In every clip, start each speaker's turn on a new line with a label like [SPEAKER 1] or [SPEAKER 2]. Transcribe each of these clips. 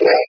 [SPEAKER 1] Right.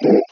[SPEAKER 2] Thank you.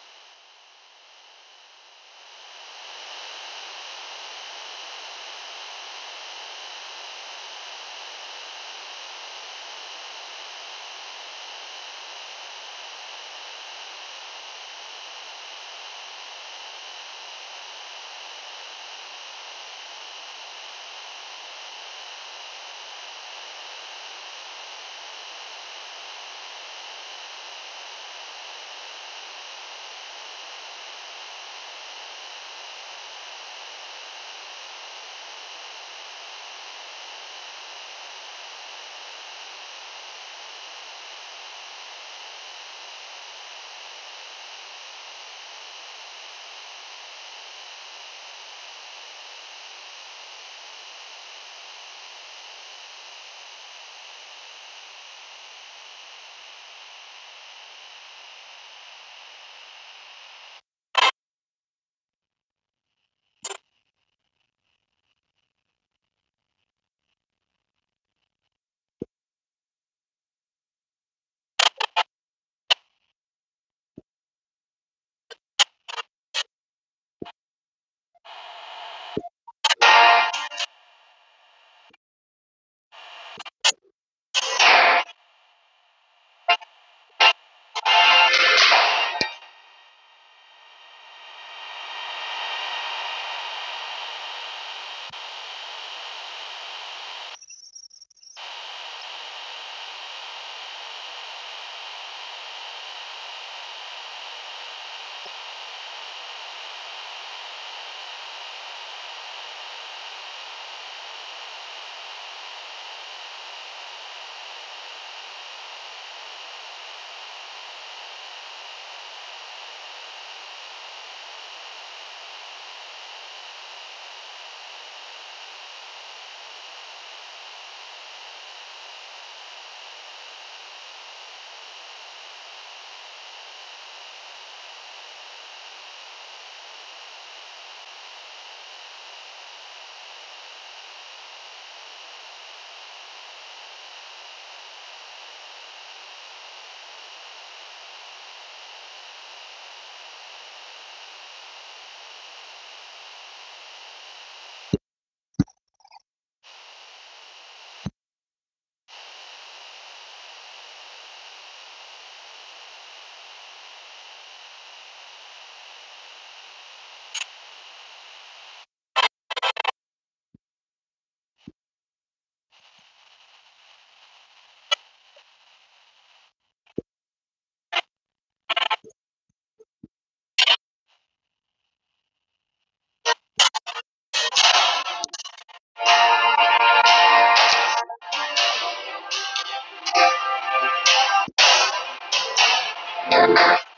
[SPEAKER 2] night.